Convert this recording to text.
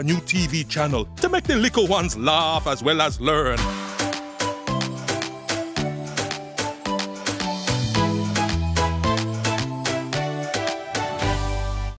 a new TV channel to make the little ones laugh as well as learn.